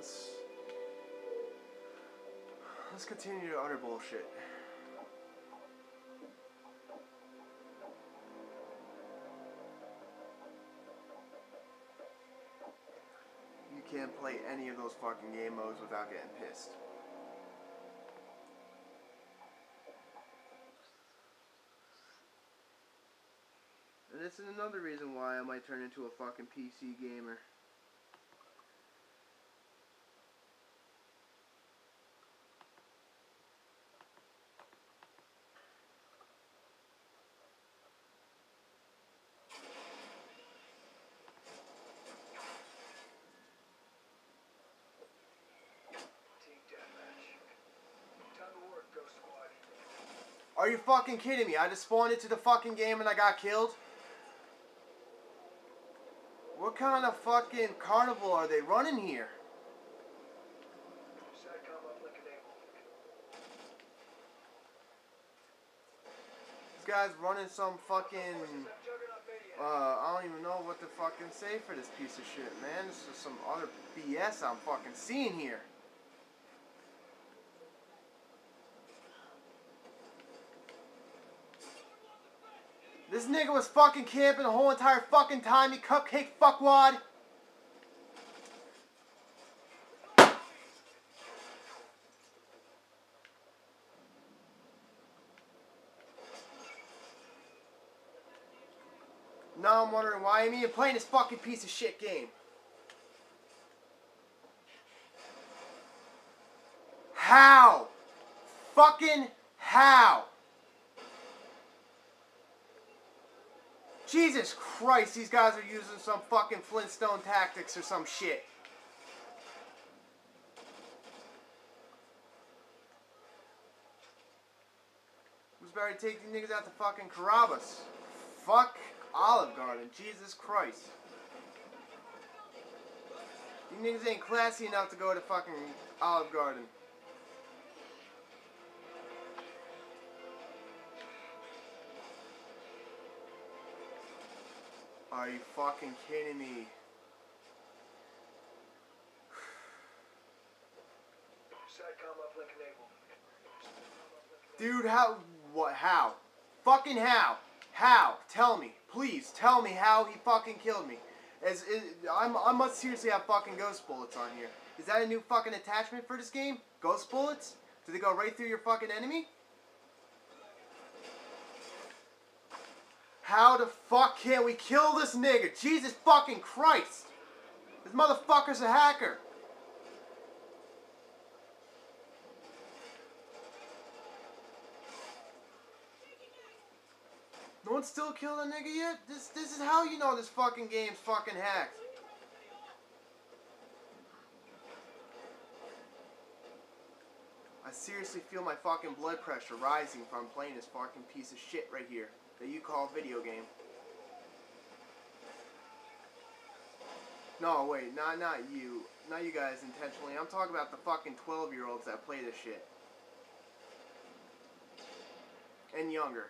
Let's let's continue to utter bullshit. You can't play any of those fucking game modes without getting pissed. And this is another reason why I might turn into a fucking PC gamer. Team deathmatch. Time to work, Ghost Squad. Are you fucking kidding me? I just spawned into the fucking game and I got killed? What kind of fucking carnival are they running here? This guy's running some fucking... Uh, I don't even know what to fucking say for this piece of shit, man. This is some other BS I'm fucking seeing here. This nigga was fucking camping the whole entire fucking time, you cupcake fuckwad. Now I'm wondering why I'm even playing this fucking piece of shit game. How? Fucking how? Jesus Christ, these guys are using some fucking Flintstone tactics or some shit. Who's better to take these niggas out to fucking Carrabba's? Fuck Olive Garden, Jesus Christ. These niggas ain't classy enough to go to fucking Olive Garden. Are you fucking kidding me? Dude, how? What? How? Fucking how? How? Tell me, please. Tell me how he fucking killed me. As I'm, I must seriously have fucking ghost bullets on here. Is that a new fucking attachment for this game? Ghost bullets? Do they go right through your fucking enemy? How the fuck can we kill this nigga? Jesus fucking Christ! This motherfucker's a hacker. No one still killed a nigga yet? This this is how you know this fucking game's fucking hacked. I seriously feel my fucking blood pressure rising from playing this fucking piece of shit right here that you call a video game. No, wait, not not you. Not you guys intentionally. I'm talking about the fucking 12 year olds that play this shit. And younger.